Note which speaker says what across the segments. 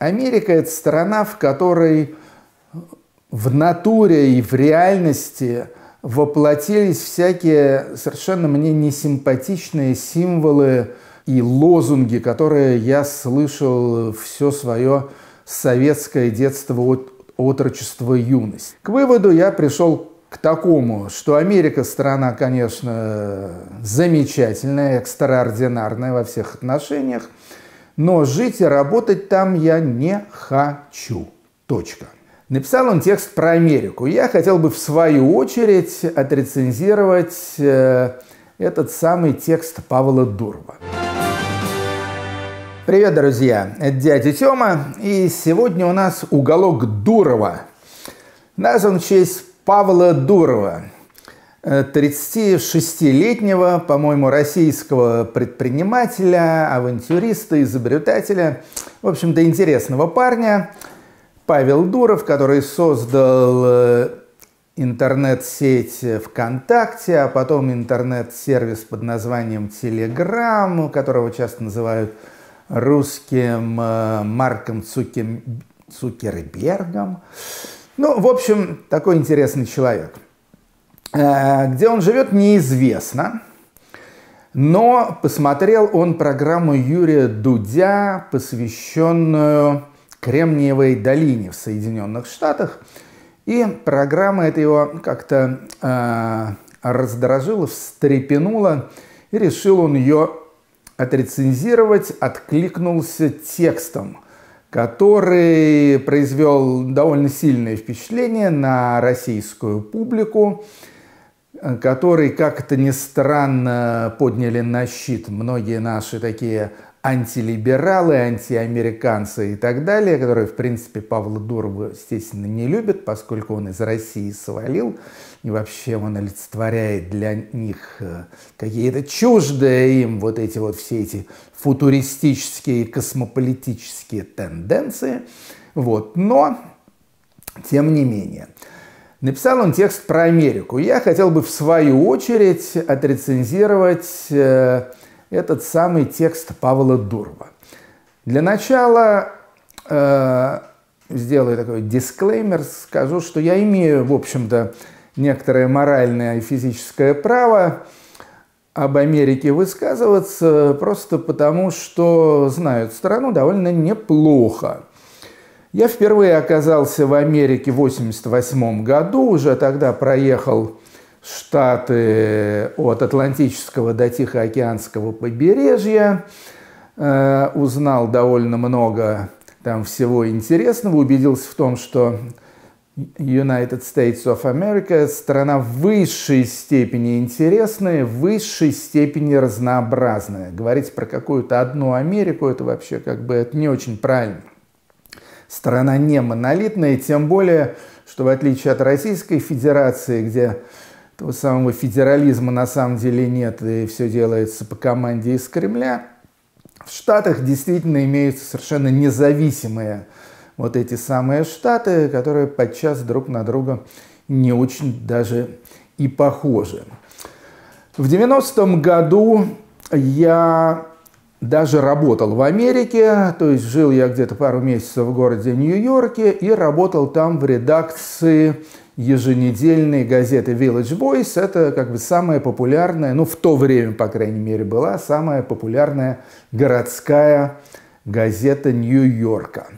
Speaker 1: Америка – это страна, в которой в натуре и в реальности воплотились всякие совершенно мне несимпатичные символы и лозунги, которые я слышал все свое советское детство, отрочество, юность. К выводу я пришел к такому, что Америка страна, конечно, замечательная, экстраординарная во всех отношениях, но жить и работать там я не хочу. Точка. Написал он текст про Америку. Я хотел бы в свою очередь отрецензировать э, этот самый текст Павла Дурова. Привет, друзья! Это дядя Тёма, и сегодня у нас уголок Дурова. Назван в честь Павла Дурова, 36-летнего, э, по-моему, российского предпринимателя, авантюриста, изобретателя, в общем-то, интересного парня. Павел Дуров, который создал э, интернет-сеть ВКонтакте, а потом интернет-сервис под названием Телеграм, которого часто называют русским э, Марком Цукер... Цукербергом. Ну, в общем, такой интересный человек. Э, где он живет, неизвестно. Но посмотрел он программу Юрия Дудя, посвященную Кремниевой долине в Соединенных Штатах. И программа эта его как-то э, раздражила, встрепенула, и решил он ее отрецензировать, откликнулся текстом, который произвел довольно сильное впечатление на российскую публику, который, как это ни странно, подняли на щит многие наши такие антилибералы, антиамериканцы и так далее, которые, в принципе, Павла Дурова, естественно, не любят, поскольку он из России свалил, и вообще он олицетворяет для них э, какие-то чуждые им вот эти вот все эти футуристические, космополитические тенденции. Вот. Но, тем не менее, написал он текст про Америку. Я хотел бы, в свою очередь, отрецензировать э, этот самый текст Павла Дурова. Для начала э, сделаю такой дисклеймер, скажу, что я имею, в общем-то, некоторое моральное и физическое право об Америке высказываться просто потому, что знаю страну довольно неплохо. Я впервые оказался в Америке в 1988 году, уже тогда проехал Штаты от Атлантического до Тихоокеанского побережья, э, узнал довольно много там всего интересного, убедился в том, что United States of America – страна в высшей степени интересная, в высшей степени разнообразная. Говорить про какую-то одну Америку – это вообще как бы это не очень правильно. Страна не монолитная, тем более, что в отличие от Российской Федерации, где того самого федерализма на самом деле нет, и все делается по команде из Кремля, в Штатах действительно имеются совершенно независимые вот эти самые штаты, которые подчас друг на друга не очень даже и похожи. В 90-м году я даже работал в Америке, то есть жил я где-то пару месяцев в городе Нью-Йорке и работал там в редакции еженедельной газеты Village Voice. Это как бы самая популярная, ну в то время, по крайней мере, была самая популярная городская газета Нью-Йорка.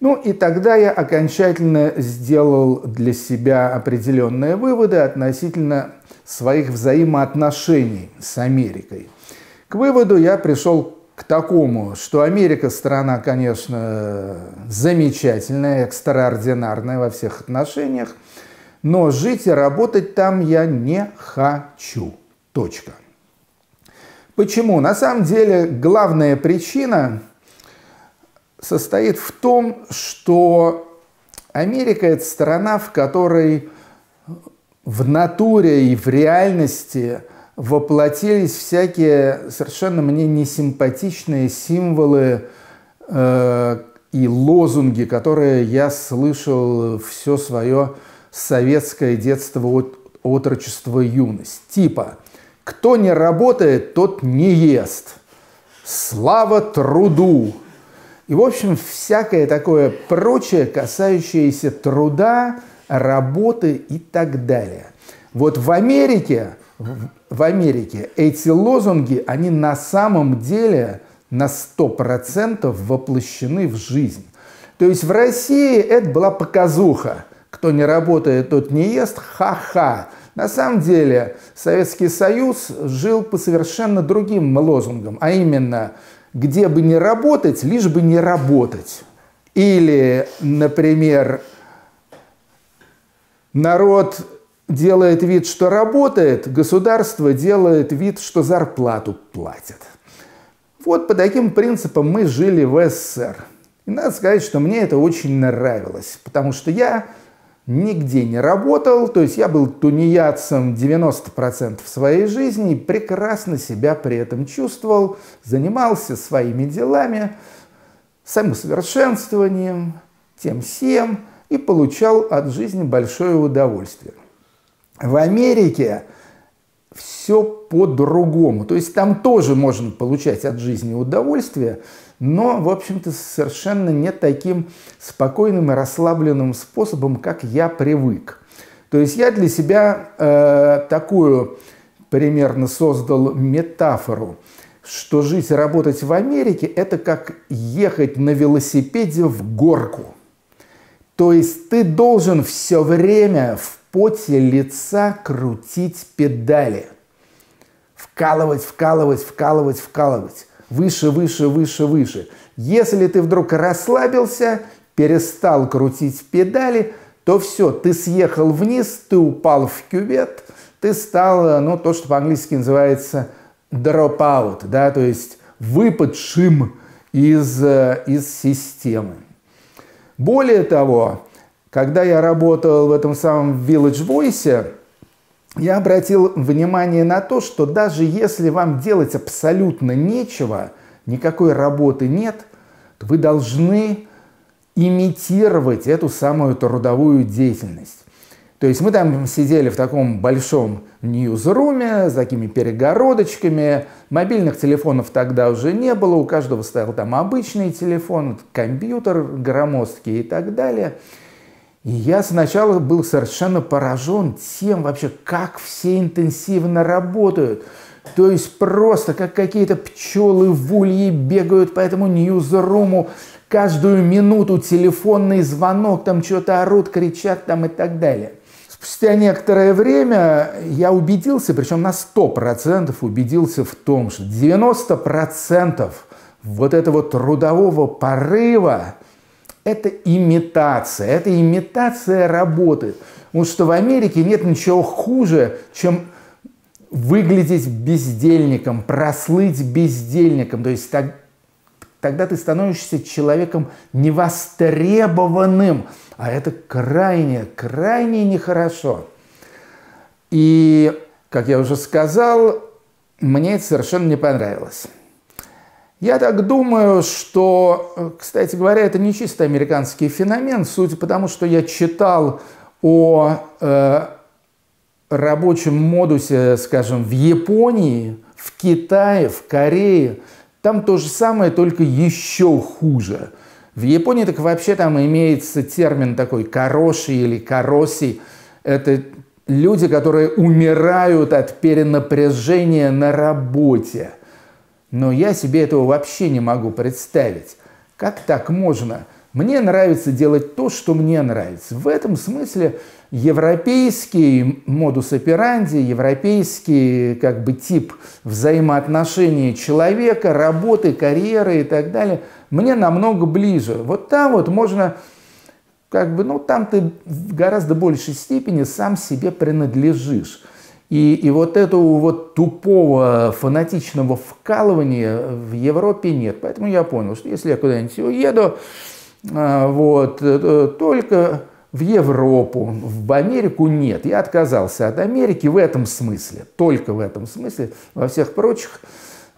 Speaker 1: Ну и тогда я окончательно сделал для себя определенные выводы относительно своих взаимоотношений с Америкой. К выводу я пришел к такому, что Америка страна, конечно, замечательная, экстраординарная во всех отношениях, но жить и работать там я не хочу. Точка. Почему? На самом деле главная причина состоит в том, что Америка – это страна, в которой в натуре и в реальности воплотились всякие совершенно мне несимпатичные символы э, и лозунги, которые я слышал все свое советское детство, отрочество, юность. Типа «Кто не работает, тот не ест». «Слава труду», И, в общем, всякое такое прочее, касающееся труда, работы и так далее. Вот в Америке, в Америке эти лозунги, они на самом деле на 100% воплощены в жизнь. То есть в России это была показуха. Кто не работает, тот не ест. Ха-ха. На самом деле Советский Союз жил по совершенно другим лозунгам, а именно где бы не работать, лишь бы не работать. Или, например, народ делает вид, что работает, государство делает вид, что зарплату платит. Вот по таким принципам мы жили в СССР. И надо сказать, что мне это очень нравилось, потому что я нигде не работал, то есть я был тунеядцем 90% своей жизни прекрасно себя при этом чувствовал, занимался своими делами, самосовершенствованием, тем всем, и получал от жизни большое удовольствие. В Америке все по-другому. То есть там тоже можно получать от жизни удовольствие, но, в общем-то, совершенно не таким спокойным и расслабленным способом, как я привык. То есть я для себя э, такую примерно создал метафору, что жить и работать в Америке – это как ехать на велосипеде в горку. То есть ты должен все время в поте лица крутить педали. Вкалывать, вкалывать, вкалывать, вкалывать выше, выше, выше, выше. Если ты вдруг расслабился, перестал крутить педали, то все, ты съехал вниз, ты упал в кювет, ты стал, ну, то, что по-английски называется drop-out, да, то есть выпадшим из, э, из системы. Более того, когда я работал в этом самом Village Voice, я обратил внимание на то, что даже если вам делать абсолютно нечего, никакой работы нет, то вы должны имитировать эту самую трудовую деятельность. То есть мы там сидели в таком большом ньюзруме с такими перегородочками, мобильных телефонов тогда уже не было, у каждого стоял там обычный телефон, компьютер громоздкий и так далее – и я сначала был совершенно поражен тем вообще, как все интенсивно работают. То есть просто как какие-то пчелы в улье бегают по этому ньюзруму, каждую минуту телефонный звонок, там что-то орут, кричат там и так далее. Спустя некоторое время я убедился, причем на 100% убедился в том, что 90% вот этого трудового порыва это имитация, это имитация работы. Потому что в Америке нет ничего хуже, чем выглядеть бездельником, прослыть бездельником. То есть так, тогда ты становишься человеком невостребованным, а это крайне, крайне нехорошо. И, как я уже сказал, мне это совершенно не понравилось. Я так думаю, что, кстати говоря, это не чисто американский феномен, судя по тому, что я читал о э, рабочем модусе, скажем, в Японии, в Китае, в Корее. Там то же самое, только еще хуже. В Японии так вообще там имеется термин такой «кароши» или «кароси». Это люди, которые умирают от перенапряжения на работе – но я себе этого вообще не могу представить. Как так можно? Мне нравится делать то, что мне нравится. В этом смысле европейский модус операнди, европейский как бы тип взаимоотношений человека, работы, карьеры и так далее, мне намного ближе. Вот там вот можно как бы, ну там ты в гораздо большей степени сам себе принадлежишь. И, и вот этого вот тупого фанатичного вкалывания в Европе нет. Поэтому я понял, что если я куда-нибудь уеду, а, вот, э, только в Европу, в Америку нет. Я отказался от Америки в этом смысле, только в этом смысле. Во всех прочих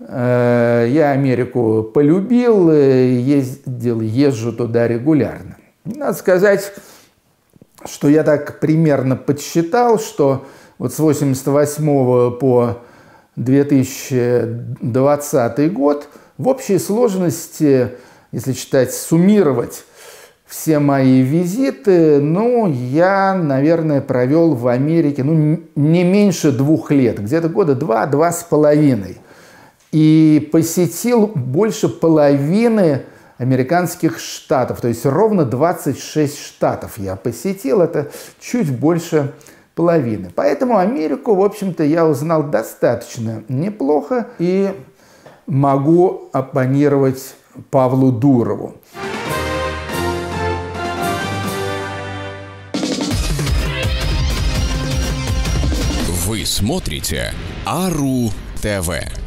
Speaker 1: э, я Америку полюбил, э, ездил, езжу туда регулярно. Надо сказать, что я так примерно подсчитал, что вот с 88 по 2020 год в общей сложности если считать, суммировать все мои визиты, ну, я, наверное, провел в Америке, ну, не меньше двух лет, где-то года два, два с половиной. И посетил больше половины американских штатов, то есть ровно 26 штатов я посетил, это чуть больше половины. Поэтому Америку, в общем-то, я узнал достаточно неплохо и могу оппонировать Павлу Дурову.
Speaker 2: Вы смотрите Ару ТВ.